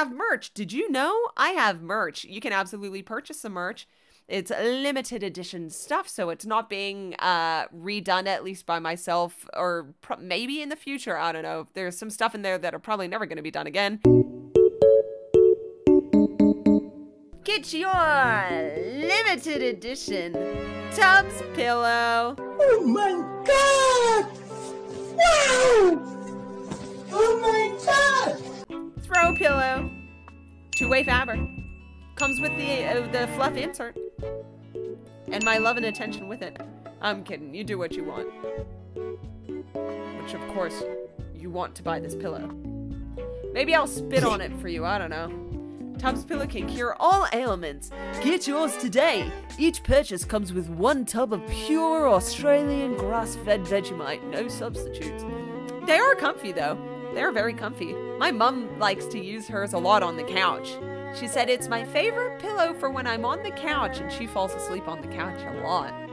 have merch. Did you know I have merch? You can absolutely purchase some merch. It's limited edition stuff, so it's not being uh, redone at least by myself, or maybe in the future. I don't know. There's some stuff in there that are probably never going to be done again. Get your limited edition Tubbs pillow. Oh my Throw pillow. Two-way fabric. Comes with the uh, the fluff insert. And my love and attention with it. I'm kidding. You do what you want. Which, of course, you want to buy this pillow. Maybe I'll spit on it for you. I don't know. Tubbs Pillow can cure all ailments. Get yours today. Each purchase comes with one tub of pure Australian grass-fed Vegemite. No substitutes. They are comfy, though. They're very comfy. My mum likes to use hers a lot on the couch. She said it's my favorite pillow for when I'm on the couch, and she falls asleep on the couch a lot.